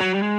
Mm-hmm.